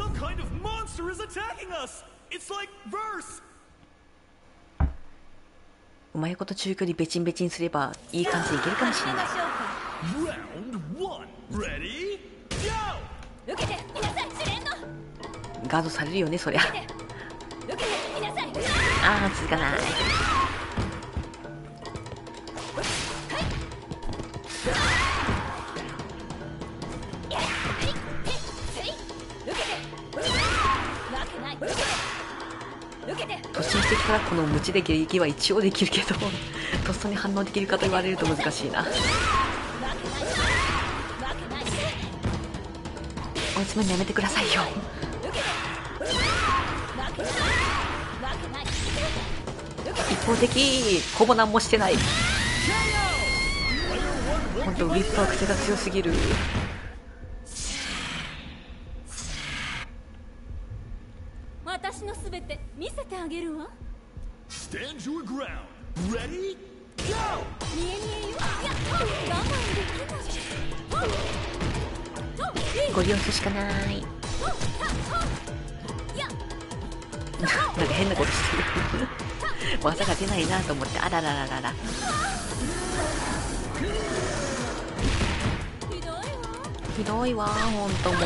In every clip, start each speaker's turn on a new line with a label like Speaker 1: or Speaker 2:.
Speaker 1: Some kind of monster is attacking us! It's like verse!
Speaker 2: うまいこと中距離ベチンベチンすればいい感じでいけるかもしれない
Speaker 1: Round one. Ready? Go!
Speaker 3: 受けてみなさい試練の
Speaker 2: ガードされるよねそりゃ
Speaker 3: 受けてみなさい
Speaker 2: ああ続かない突進してきたらこのムチで迎撃は一応できるけど とっさに反応できるかと言われると難しいな。
Speaker 3: わけないわけない
Speaker 2: 追い詰めるのやめてくださいよ。一方的ほぼ何もしてない。本当ウィップは癖が強すぎる
Speaker 3: 私のすべて見せてあげるわ。
Speaker 1: Stand your ground. Ready? Go!
Speaker 3: 見え見えよ。いや我慢できない。
Speaker 2: ご利用するしかない。なんか変なことしてる。技が出ないなと思って。あららららら。
Speaker 3: ひどいわ。
Speaker 2: ひどいわほんともう。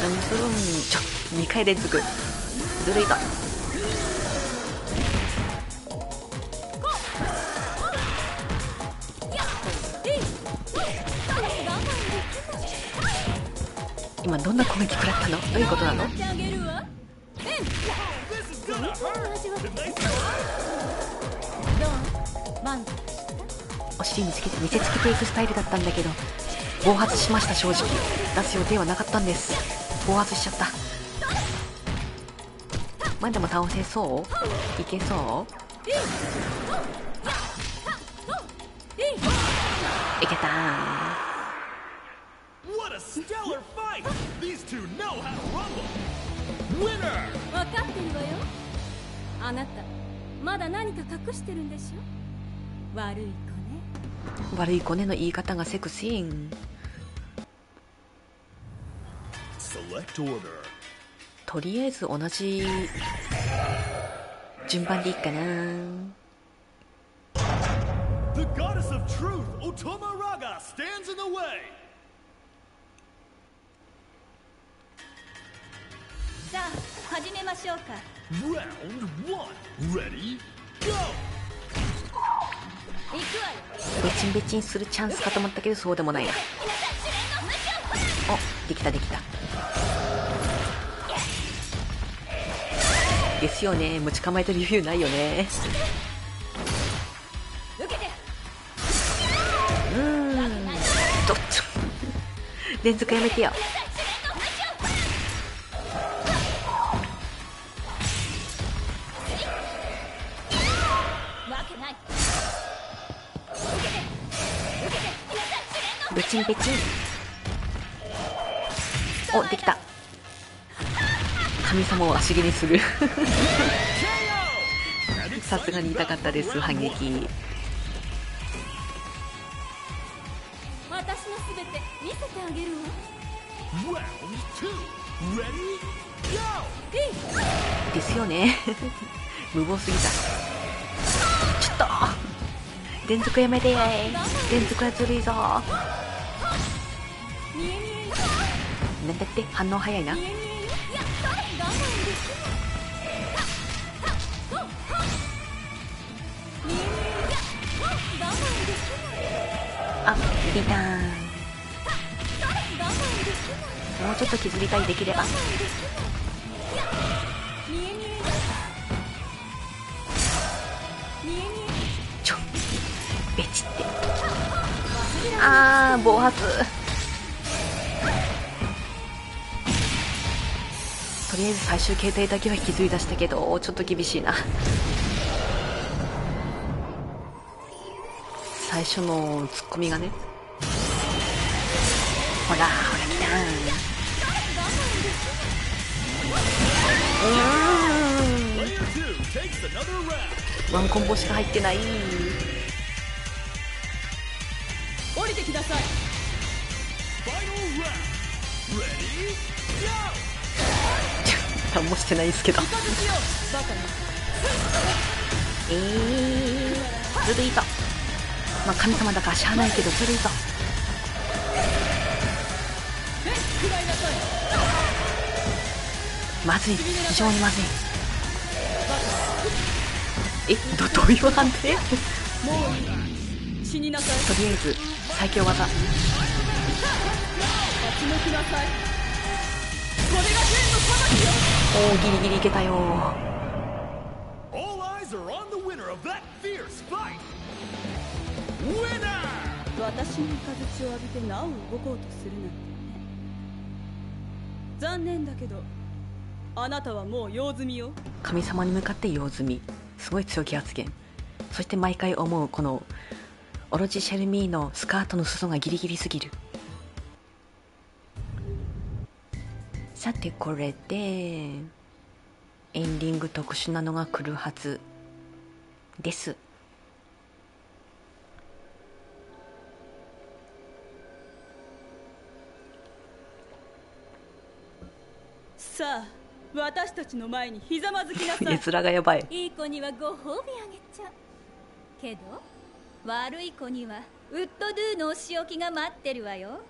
Speaker 2: 何するん？ちょ2回連続ずるいか今どんな攻撃食らったの？どういうことなの？お尻見つけて見せつけていくスタイルだったんだけど暴発しました正直。出す予定はなかったんです。暴発しちゃった。あ
Speaker 3: なたまだ何か隠してるんでしょ？悪い子ね。
Speaker 2: 悪い子ねの言い方がセクシー。ン
Speaker 1: Select.
Speaker 2: とりあえず同じ順番でいいかな
Speaker 1: The goddess of truth, Otoma Raga, stands in the way!
Speaker 3: さあ始めましょうか
Speaker 1: Round one. Ready? Go!
Speaker 3: 行くわよ
Speaker 2: ベチンベチンするチャンスかと思ったけどそうでもないなおできたできたですよね。持ち構えてる余裕ないよね。うーん。どっち？連続やめてよ。
Speaker 3: わけない。
Speaker 2: ベチンベチンおできた神様を足毛にする。さすがに痛かったです反撃。
Speaker 3: 私のすべて見せてあげるわ!
Speaker 2: ですよね。無謀すぎた。ちょっと。連続やめて。連続はずるいぞなんだって？反応早いなあリターン。もうちょっと削りたいできれば。ちょベチって。あー暴発。とりあえず最終形態だけは引きずり出したけどちょっと厳しいな。最初のツッコミがね。ほらほら来た。うーん。ワンコンボしか入ってない。
Speaker 3: 降りてきなさい。
Speaker 1: Final round. Ready?
Speaker 2: 何もしてないですけど。えー、ずるいとまあ神様だからしゃあないけどずるいとまずい。非常にまずい。えどどういう判定？とりあえず最強技。おおギリギリいけたよ。
Speaker 1: All eyes are on the winner of that fierce fight! Winner!
Speaker 3: 私の雷を浴びてなお動こうとするなんて。ね残念だけどあなたはもう用済みよ。
Speaker 2: 神様に向かって用済み。すごい強気発言。そして毎回思うこのオロジ・シェルミーのスカートの裾がギリギリすぎるさてこれでエンディング特殊なのが来るはずです。
Speaker 3: さあ私たちの前にひざまずきなさい。
Speaker 2: 絵面がやばい
Speaker 3: いい子にはご褒美あげちゃう。けど悪い子にはウッドドゥのお仕置きが待ってるわよ。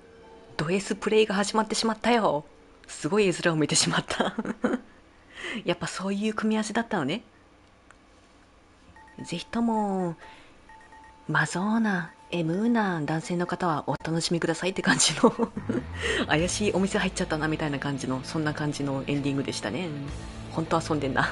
Speaker 2: ド S プレイが始まってしまったよすごい絵面を見てしまった。やっぱそういう組み合わせだったのね。ぜひともマゾーなエムーな男性の方はお楽しみくださいって感じの。怪しいお店入っちゃったなみたいな感じのそんな感じのエンディングでしたね。本当遊んでんな。